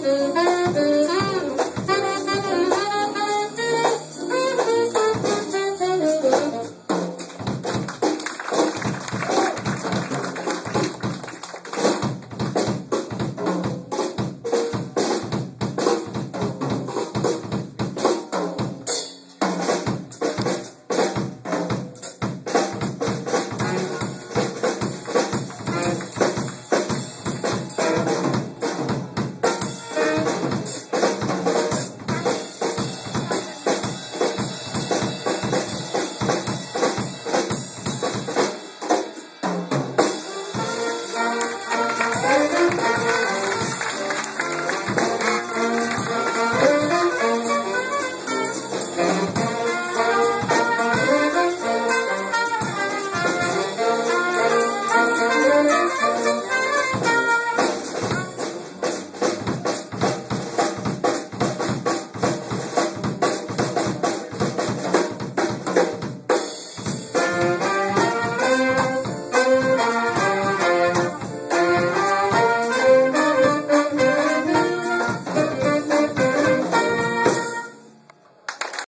the